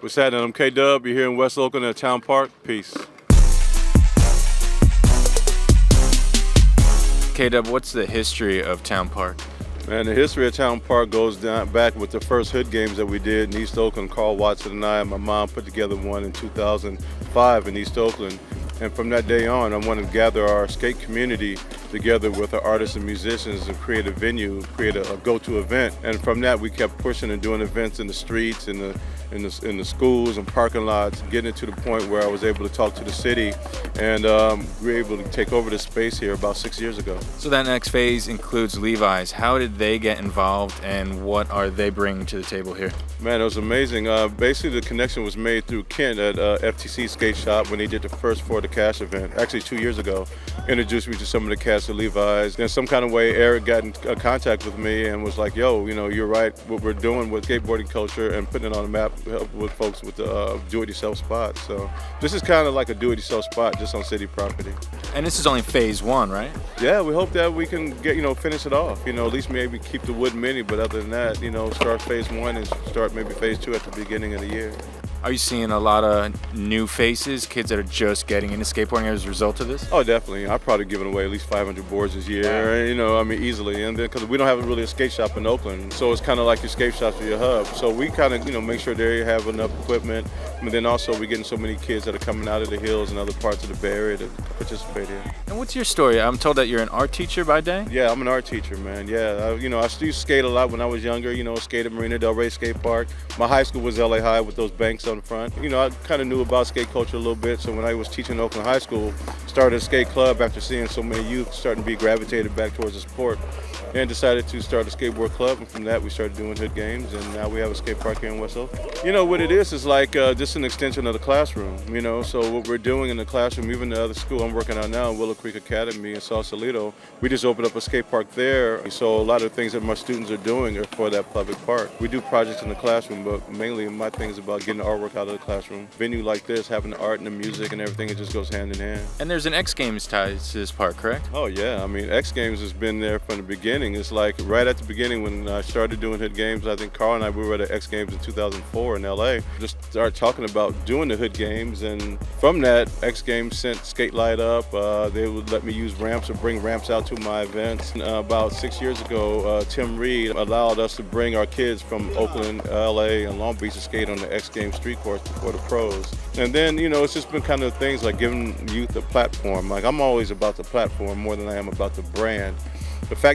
What's happening? I'm K Dub. You're here in West Oakland at Town Park. Peace. K Dub, what's the history of Town Park? Man, the history of Town Park goes down back with the first hood games that we did in East Oakland. Carl Watson and I and my mom put together one in 2005 in East Oakland. And from that day on, I wanted to gather our skate community together with our artists and musicians and create a venue, create a, a go-to event. And from that, we kept pushing and doing events in the streets, in the in the, in the schools and parking lots, getting it to the point where I was able to talk to the city, and um, we were able to take over the space here about six years ago. So that next phase includes Levi's. How did they get involved, and what are they bringing to the table here? Man, it was amazing. Uh, basically, the connection was made through Kent at uh, FTC Skate Shop when he did the first For the Cash event, actually two years ago. Introduced me to some of the cast of Levi's. In some kind of way, Eric got in uh, contact with me and was like, yo, you know, you're right, what we're doing with skateboarding culture and putting it on the map help with folks with the uh, do-it-yourself spot. So this is kind of like a do-it-yourself spot just on city property. And this is only phase one, right? Yeah, we hope that we can get, you know, finish it off. You know, at least maybe keep the wood mini, but other than that, you know, start phase one and start maybe phase two at the beginning of the year. Are you seeing a lot of new faces, kids that are just getting into skateboarding as a result of this? Oh, definitely. I've probably given away at least 500 boards this year, wow. you know, I mean, easily. And then, because we don't have really a skate shop in Oakland, so it's kind of like your skate shops for your hub. So we kind of, you know, make sure they have enough equipment. And then also, we're getting so many kids that are coming out of the hills and other parts of the Bay Area to participate here. And what's your story? I'm told that you're an art teacher by day? Yeah, I'm an art teacher, man. Yeah, I, you know, I used to skate a lot when I was younger, you know, skated Marina Del Rey Skate Park. My high school was LA High with those banks on the front. You know, I kind of knew about skate culture a little bit, so when I was teaching Oakland High School, started a skate club after seeing so many youth starting to be gravitated back towards the sport and decided to start a skateboard club. And from that, we started doing hood games, and now we have a skate park here in West Oakland. You know, what it is is like uh, just an extension of the classroom, you know. So what we're doing in the classroom, even the other school I'm working on now, Willow Creek Academy in Sausalito, we just opened up a skate park there. So a lot of things that my students are doing are for that public park. We do projects in the classroom, but mainly my thing is about getting the artwork out of the classroom. Venue like this, having the art and the music and everything, it just goes hand in hand. And there's an X Games tied to this park, correct? Oh yeah, I mean X Games has been there from the beginning. It's like right at the beginning when I started doing hood games. I think Carl and I we were at the X Games in 2004 in LA. Just started talking about doing the hood games, and from that, X Games sent Skate Light up. Uh, they would let me use ramps or bring ramps out to my events. And, uh, about six years ago, uh, Tim Reed allowed us to bring our kids from Oakland, LA, and Long Beach to skate on the X Games street course before the pros. And then, you know, it's just been kind of things like giving youth a platform. Like I'm always about the platform more than I am about the brand. The fact